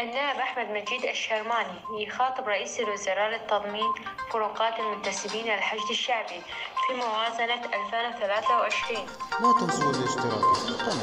النائب أحمد مجيد الشرماني يخاطب رئيس الوزراء لتضمين فروقات المنتسبين للحشد الشعبي في موازنة 2023 لا تنسوا الاشتراك في القناة.